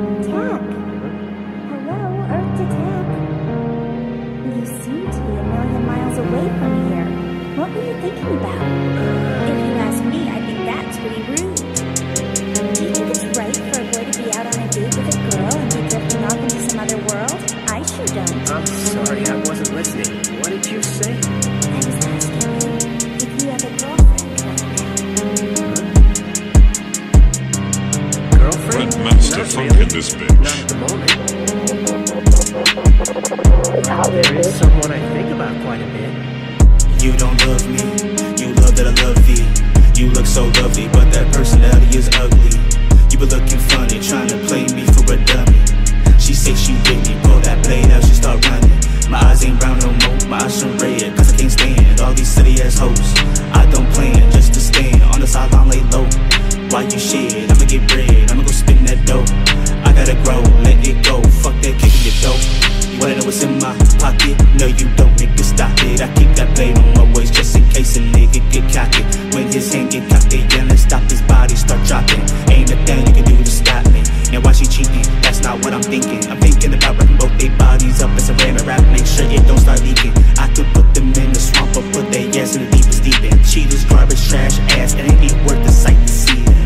Hello, Earth to You seem to be a million miles away from here. What were you thinking about? If you ask me, I think that's pretty rude. Do you think it's right for a boy to be out on a date with a girl and be off into some other world? I sure don't. I'm sorry, I wasn't listening. What did you say? phonk in this bitch. Not at the moment. There is someone I think about quite a bit. You don't love me, you love that I love thee. You look so lovely, but that personality is ugly. You been looking funny, trying to play me for a dummy. She say she with me, pull that blade out, she start running. My eyes ain't brown no more, my eyes turn red, cause I can't stand all these silly ass hoes. I don't plan just to stand on the sideline, lay low. Why you shit? what's in my pocket. No, you don't, nigga, stop it. I keep that blade on my waist just in case a nigga get cocky. When his hand get cocky, yelling, stop his body, start dropping. Ain't a thing you can do to stop me. Now why she cheating? That's not what I'm thinking. I'm thinking about wrapping both their bodies up in saran wrap, make sure it don't start leaking. I could put them in the swamp or put their ass in the deepest deep end. Cheaters, garbage, trash, ass, it ain't even worth the sight to see it.